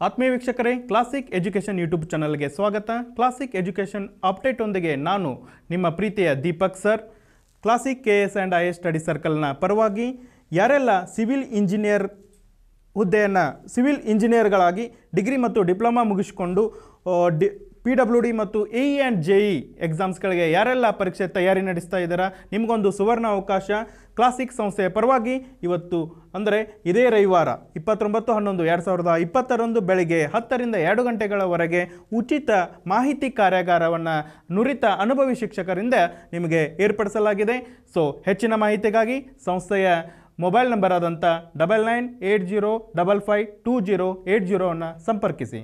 ಆತ್ಮೀಯ ವೀಕ್ಷಕರೇ classic education YouTube ಚಾನಲ್ಗೆ ಸ್ವಾಗತ. ಕ್ಲಾಸಿಕ್ ಎಜುಕೇಷನ್ ಅಪ್ಡೇಟ್ ಒಂದಿಗೆ ನಾನು ನಿಮ್ಮ ಪ್ರೀತಿಯ Deepak sir. Classic K S and I S study ಸರ್ಕಲ್ನ ಪರವಾಗಿ ಯಾರೆಲ್ಲ ಸಿವಿಲ್ ಇಂಜಿನಿಯರ್ ಹುದ್ದೆಯನ್ನು ಸಿವಿಲ್ ಇಂಜಿನಿಯರ್ಗಳಾಗಿ ಡಿಗ್ರಿ ಮತ್ತು ಡಿಪ್ಲೊಮಾ ಮುಗಿಸಿಕೊಂಡು ಡಿ ಪಿ ಡಬ್ಲ್ಯೂ ಡಿ ಮತ್ತು ಇ ಆ್ಯಂಡ್ ಜೆ ಇ ಎಕ್ಸಾಮ್ಸ್ಗಳಿಗೆ ಯಾರೆಲ್ಲ ಪರೀಕ್ಷೆ ತಯಾರಿ ನಡೆಸ್ತಾ ಇದ್ದೀರಾ, ನಿಮಗೊಂದು ಸುವರ್ಣ ಅವಕಾಶ. ಕ್ಲಾಸಿಕ್ ಸಂಸ್ಥೆಯ ಪರವಾಗಿ ಇವತ್ತು ಅಂದರೆ ಇದೇ ರವಿವಾರ, ಇಪ್ಪತ್ತೊಂಬತ್ತು ಹನ್ನೊಂದು, ಎರಡು ಸಾವಿರದ ಇಪ್ಪತ್ತರಂದು ಬೆಳಗ್ಗೆ ಹತ್ತರಿಂದ ಎರಡು ಗಂಟೆಗಳವರೆಗೆ ಉಚಿತ ಮಾಹಿತಿ ಕಾರ್ಯಾಗಾರವನ್ನು ನುರಿತ ಅನುಭವಿ ಶಿಕ್ಷಕರಿಂದ ನಿಮಗೆ ಏರ್ಪಡಿಸಲಾಗಿದೆ. ಸೊ, ಹೆಚ್ಚಿನ ಮಾಹಿತಿಗಾಗಿ ಸಂಸ್ಥೆಯ ಮೊಬೈಲ್ ನಂಬರ್ ಆದಂಥ double nine eight zero double five two zero eight ಜೀರೋವನ್ನು ಸಂಪರ್ಕಿಸಿ.